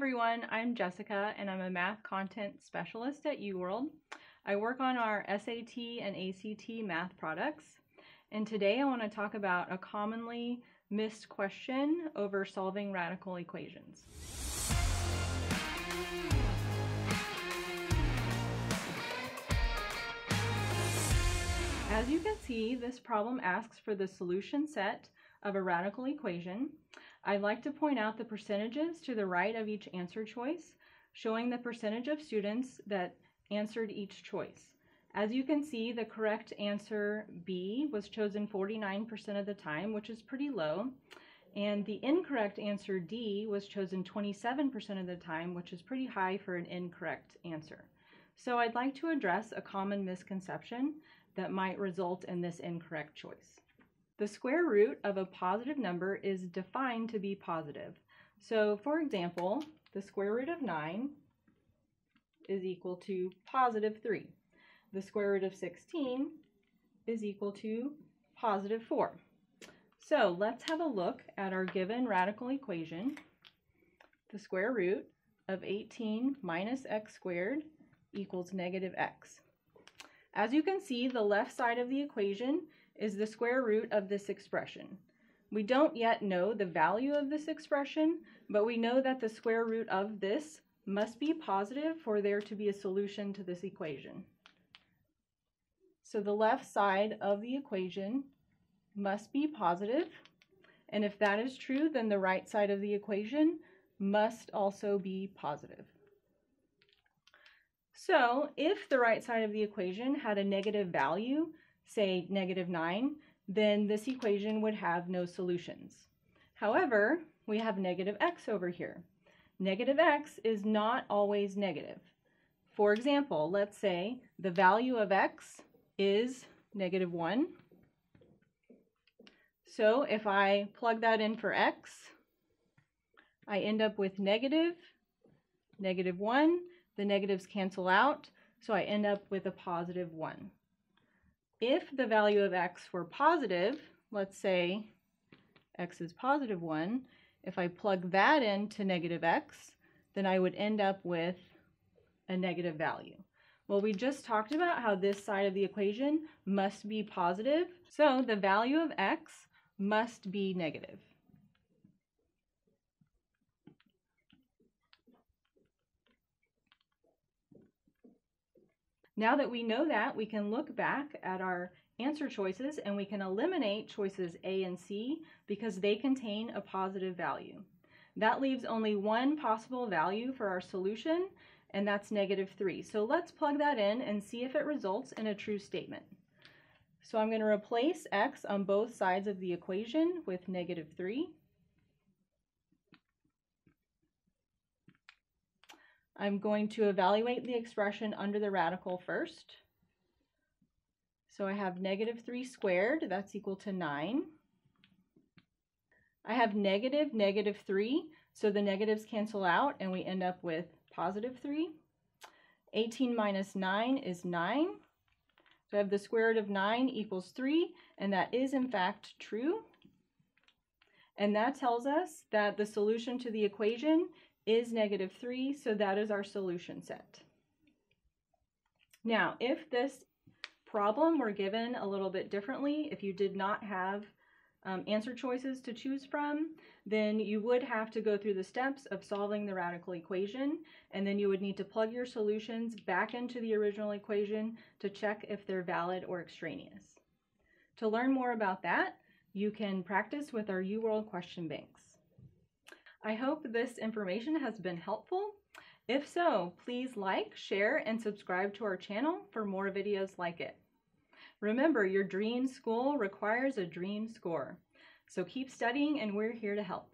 everyone, I'm Jessica and I'm a math content specialist at UWorld. I work on our SAT and ACT math products and today I want to talk about a commonly missed question over solving radical equations. As you can see, this problem asks for the solution set of a radical equation I'd like to point out the percentages to the right of each answer choice, showing the percentage of students that answered each choice. As you can see, the correct answer B was chosen 49% of the time, which is pretty low. And the incorrect answer D was chosen 27% of the time, which is pretty high for an incorrect answer. So I'd like to address a common misconception that might result in this incorrect choice. The square root of a positive number is defined to be positive. So for example, the square root of 9 is equal to positive 3. The square root of 16 is equal to positive 4. So let's have a look at our given radical equation. The square root of 18 minus x squared equals negative x. As you can see, the left side of the equation is the square root of this expression. We don't yet know the value of this expression, but we know that the square root of this must be positive for there to be a solution to this equation. So the left side of the equation must be positive, and if that is true, then the right side of the equation must also be positive. So if the right side of the equation had a negative value, say negative 9, then this equation would have no solutions. However, we have negative x over here. Negative x is not always negative. For example, let's say the value of x is negative 1. So if I plug that in for x, I end up with negative, negative 1. The negatives cancel out, so I end up with a positive 1 if the value of x were positive, let's say x is positive 1, if I plug that into negative x, then I would end up with a negative value. Well, we just talked about how this side of the equation must be positive, so the value of x must be negative. Now that we know that, we can look back at our answer choices and we can eliminate choices A and C because they contain a positive value. That leaves only one possible value for our solution, and that's negative 3. So let's plug that in and see if it results in a true statement. So I'm going to replace x on both sides of the equation with negative 3. I'm going to evaluate the expression under the radical first. So I have negative 3 squared, that's equal to 9. I have negative negative 3, so the negatives cancel out and we end up with positive 3. 18 minus 9 is 9. So I have the square root of 9 equals 3, and that is in fact true. And that tells us that the solution to the equation is negative 3, so that is our solution set. Now, if this problem were given a little bit differently, if you did not have um, answer choices to choose from, then you would have to go through the steps of solving the radical equation, and then you would need to plug your solutions back into the original equation to check if they're valid or extraneous. To learn more about that, you can practice with our UWorld question banks. I hope this information has been helpful. If so, please like, share, and subscribe to our channel for more videos like it. Remember, your dream school requires a dream score. So keep studying and we're here to help.